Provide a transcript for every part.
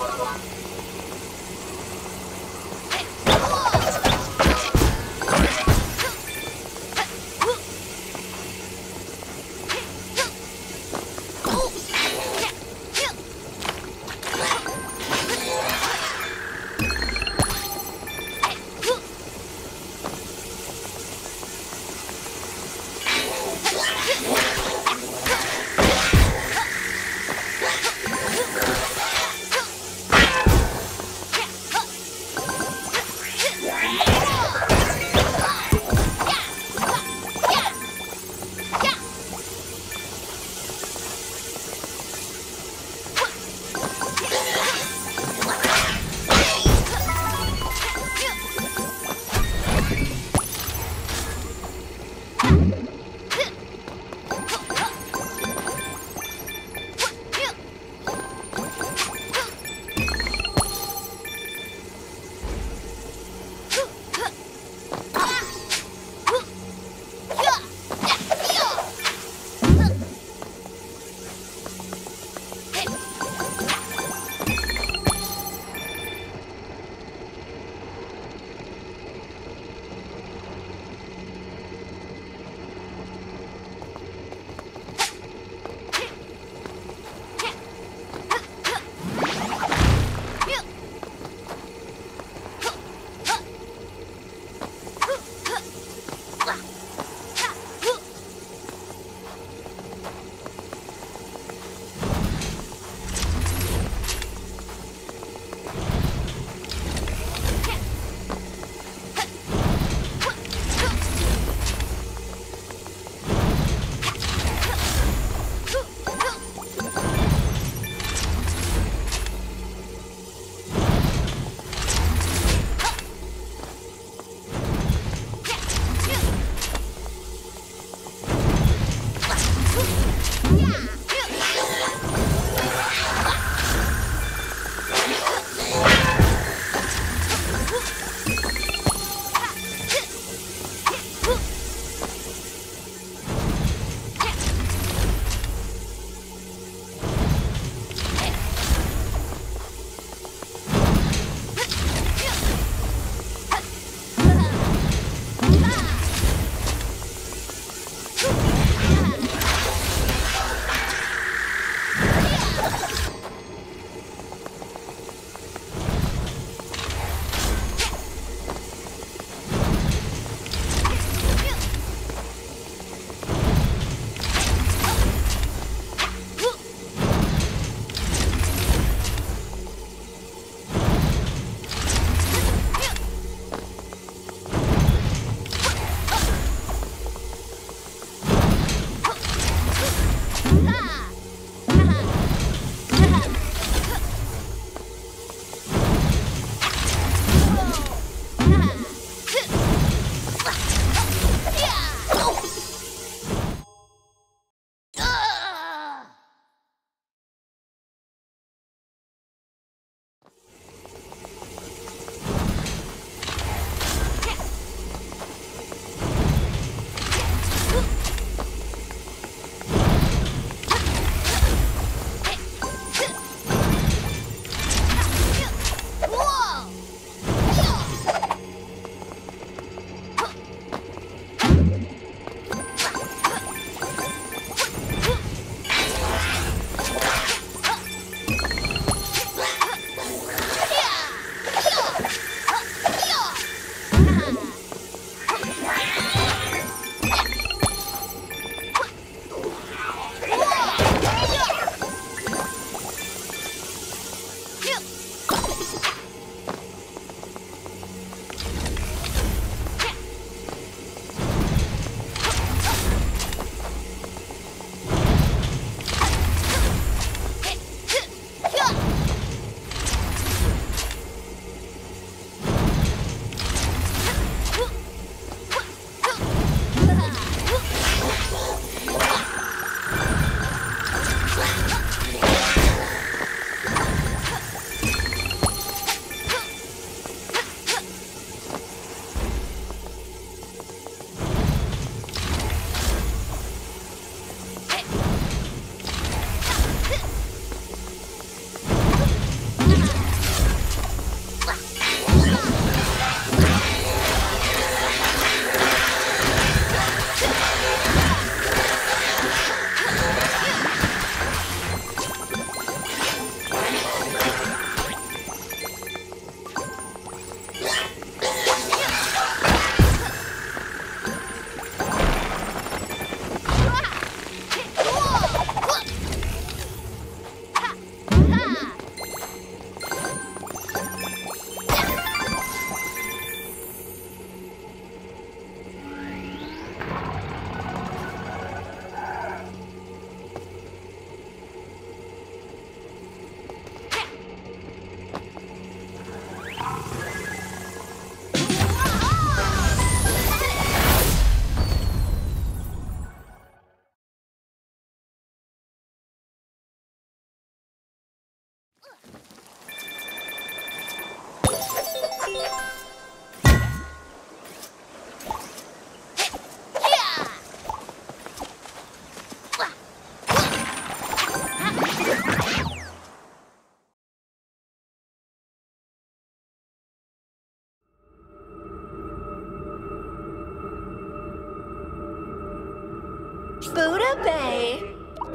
one.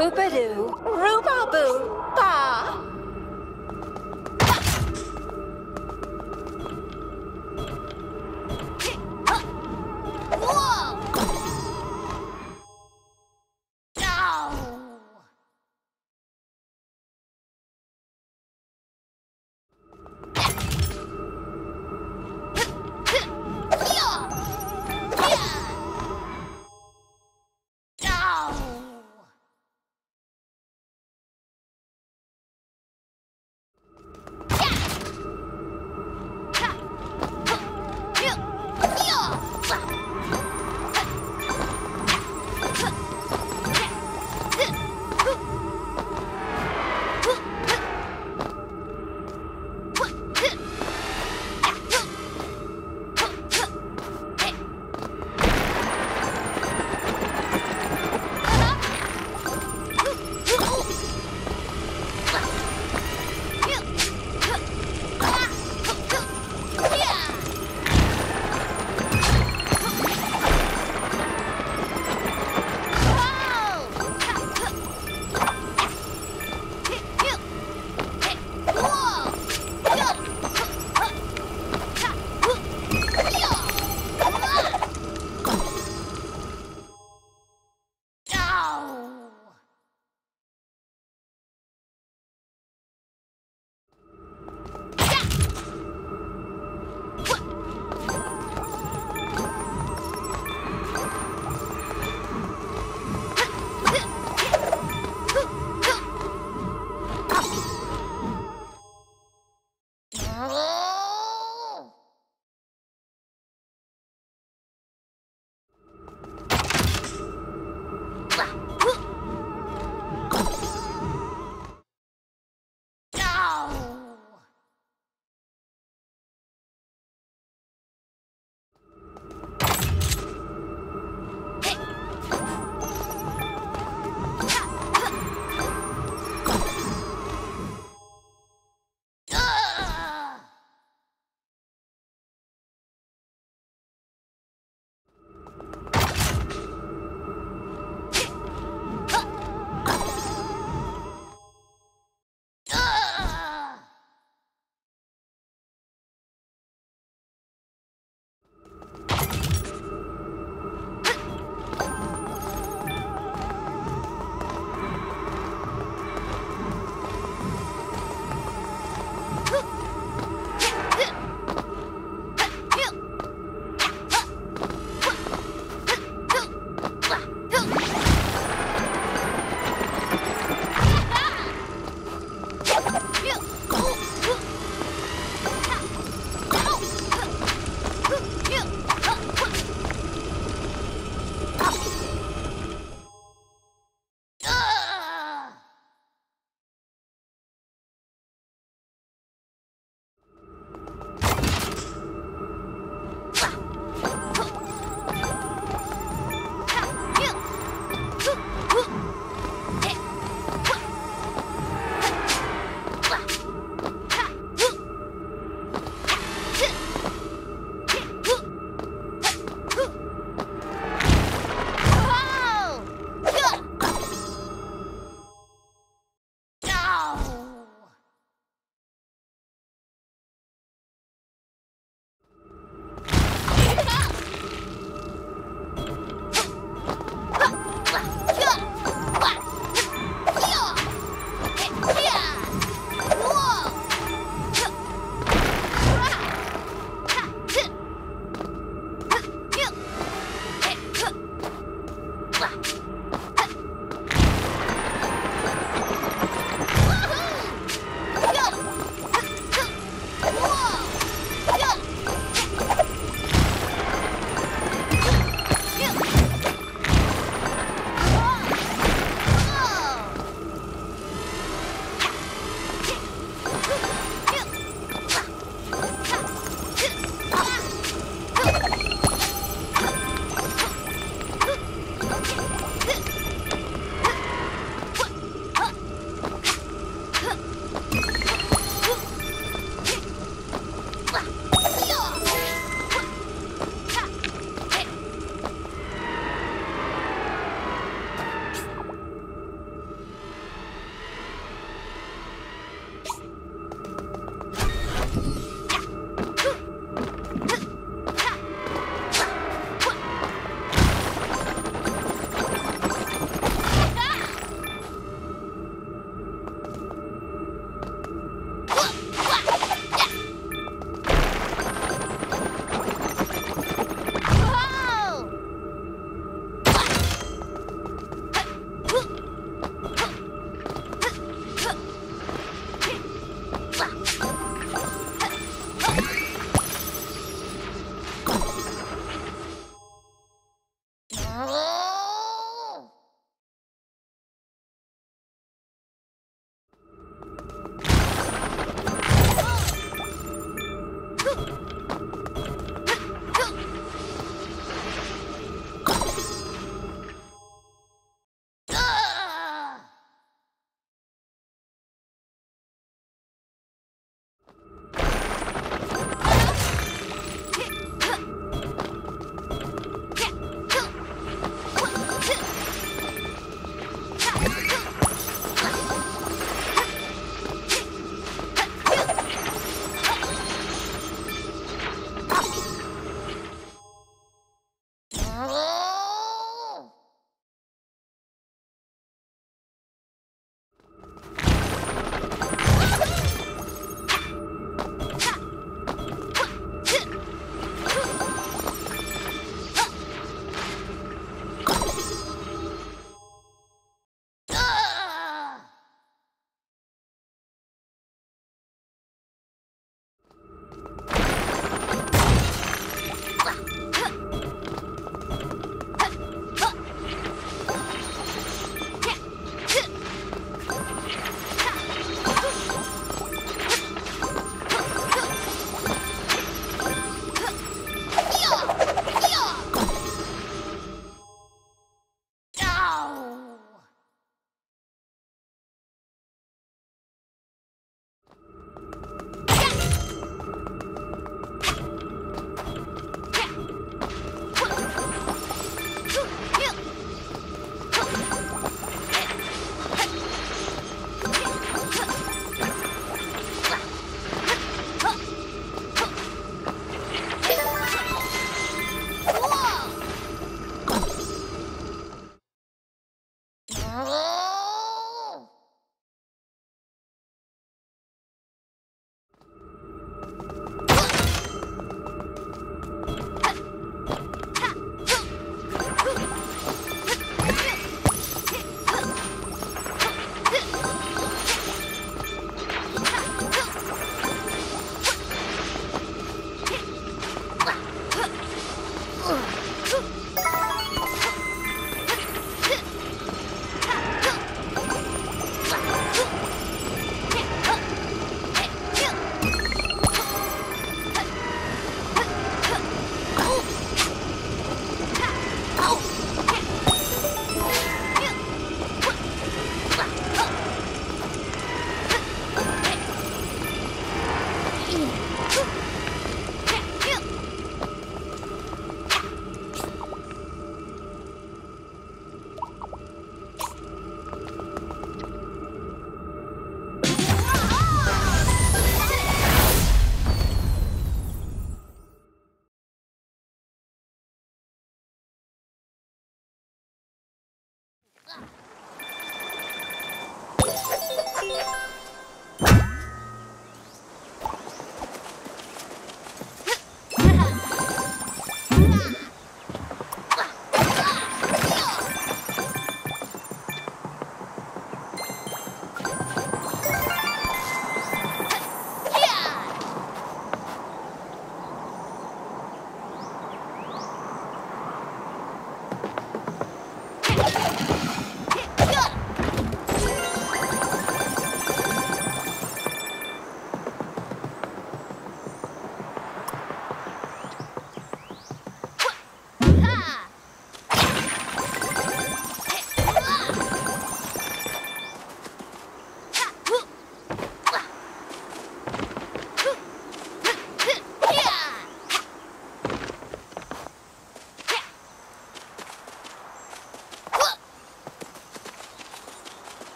Boopadoo. Roobaboo.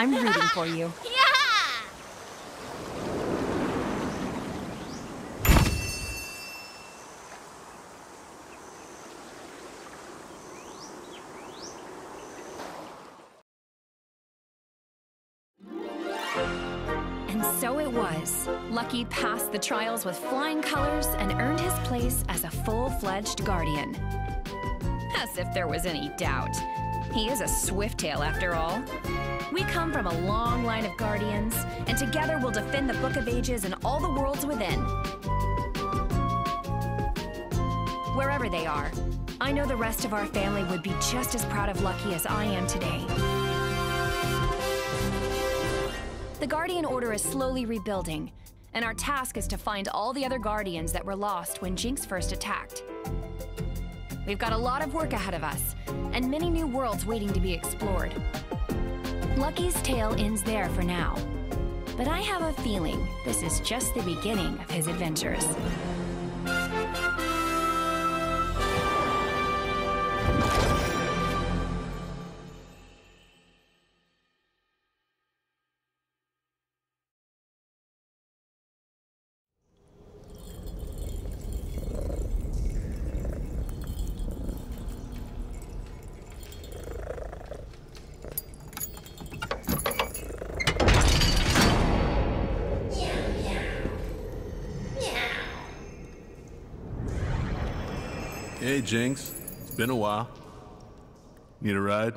I'm rooting for you. Yeah! And so it was. Lucky passed the trials with flying colors and earned his place as a full-fledged guardian. As if there was any doubt. He is a Swifttail after all. We come from a long line of guardians, and together we'll defend the Book of Ages and all the worlds within. Wherever they are, I know the rest of our family would be just as proud of Lucky as I am today. The Guardian Order is slowly rebuilding, and our task is to find all the other Guardians that were lost when Jinx first attacked. We've got a lot of work ahead of us, and many new worlds waiting to be explored. Lucky's tale ends there for now, but I have a feeling this is just the beginning of his adventures. Hey, Jinx. It's been a while. Need a ride?